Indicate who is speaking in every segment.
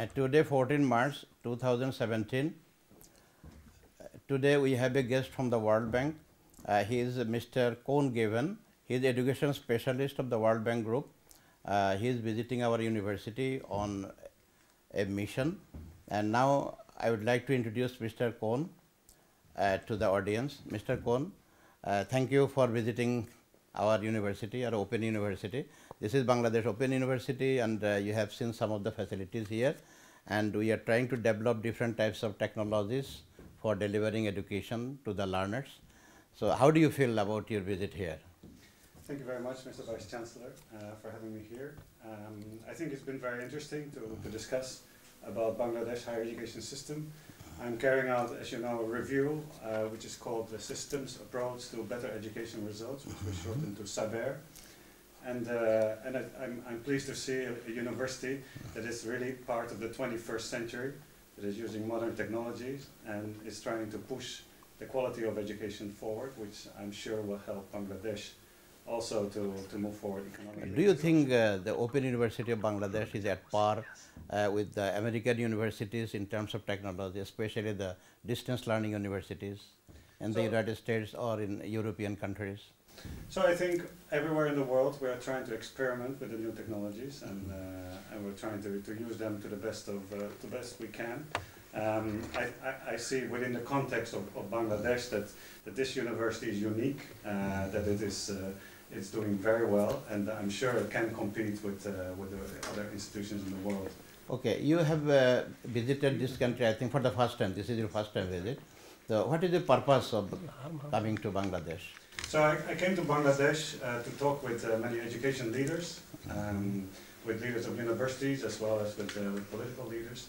Speaker 1: Uh, today, 14 March 2017. Uh, today, we have a guest from the World Bank. Uh, he is Mr. Koen Geven. He is education specialist of the World Bank Group. Uh, he is visiting our university on a mission. And now, I would like to introduce Mr. Koen uh, to the audience. Mr. Koen, uh, thank you for visiting our university, our Open University. This is Bangladesh Open University and uh, you have seen some of the facilities here and we are trying to develop different types of technologies for delivering education to the learners. So how do you feel about your visit here?
Speaker 2: Thank you very much, Mr. Vice Chancellor, uh, for having me here. Um, I think it's been very interesting to, to discuss about Bangladesh higher education system. I'm carrying out, as you know, a review, uh, which is called the Systems Approach to Better Education Results, which we shortened to SABER. And, uh, and I, I'm, I'm pleased to see a, a university that is really part of the 21st century, that is using modern technologies and is trying to push the quality of education forward, which I'm sure will help Bangladesh also to, to move forward economically.
Speaker 1: Do you think uh, the Open University of Bangladesh is at par uh, with the American universities in terms of technology, especially the distance learning universities in the United States or in European countries?
Speaker 2: So I think everywhere in the world we are trying to experiment with the new technologies and, uh, and we're trying to, to use them to the best of uh, the best we can. Um, I, I, I see within the context of, of Bangladesh that, that this university is unique, uh, that it is uh, it's doing very well, and I'm sure it can compete with uh, with the other institutions in the world.
Speaker 1: Okay, you have uh, visited this country, I think, for the first time. This is your first time visit. So, what is the purpose of coming to Bangladesh?
Speaker 2: So I, I came to Bangladesh uh, to talk with uh, many education leaders, um, with leaders of universities as well as with, uh, with political leaders,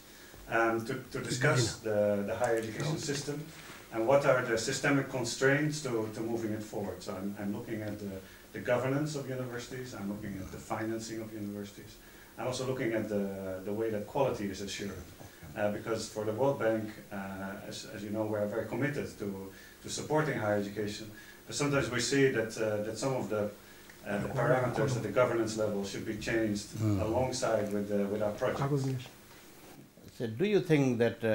Speaker 2: um, to, to discuss the, the higher education system and what are the systemic constraints to, to moving it forward. So I'm, I'm looking at the, the governance of universities, I'm looking at the financing of universities, I'm also looking at the, the way that quality is assured. Uh, because for the World Bank, uh, as, as you know, we are very committed to, to supporting higher education. But sometimes we see that, uh, that some of the, uh, the parameters at the governance level should be changed
Speaker 1: Mm.
Speaker 2: alongside with, uh, with our project.
Speaker 1: So, do you think that uh,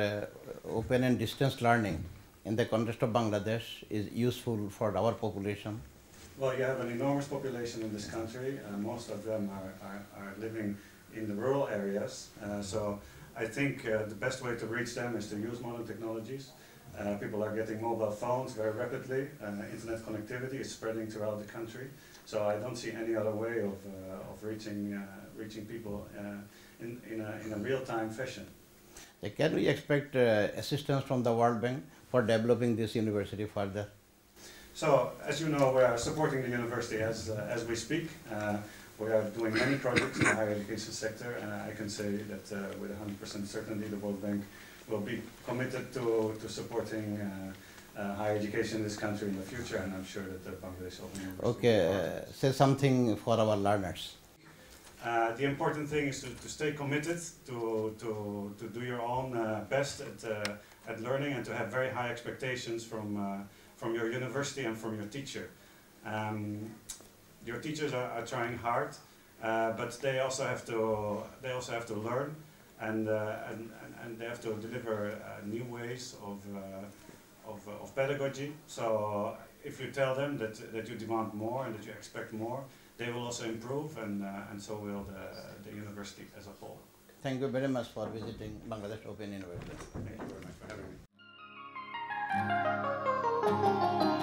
Speaker 1: open and distance learning in the context of Bangladesh is useful for our population?
Speaker 2: Well, you have an enormous population in this country. Uh, most of them are, are, are living in the rural areas. Uh, so I think uh, the best way to reach them is to use modern technologies. Uh, people are getting mobile phones very rapidly. Uh, internet connectivity is spreading throughout the country. So I don't see any other way of, uh, of reaching, uh, reaching people uh, in, in a, in a real-time fashion.
Speaker 1: Can we expect uh, assistance from the World Bank for developing this university further?
Speaker 2: So, as you know, we are supporting the university as, uh, as we speak. Uh, we are doing many projects in the higher education sector, and I can say that uh, with 100% certainty the World Bank will be committed to, to supporting uh, uh, higher education in this country in the future, and I'm sure that the Bangladesh Open University
Speaker 1: Okay, uh, say something for our learners.
Speaker 2: Uh, the important thing is to, to stay committed, to, to, to do your own uh, best at, uh, at learning and to have very high expectations from, uh, from your university and from your teacher. Um, your teachers are, are trying hard, uh, but they also have to, they also have to learn uh, and, and, and they have to deliver uh, new ways of, uh, of, of pedagogy. So if you tell them that, that you demand more and that you expect more, they will also improve and, and so will the, the university as a whole.
Speaker 1: Thank you very much for visiting Bangladesh Open University.
Speaker 2: Thank you very much for having me.